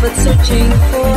but searching for